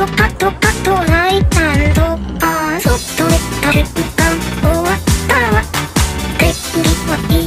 トパトパトライタンドパーソトタルが終わったわ。手振りはい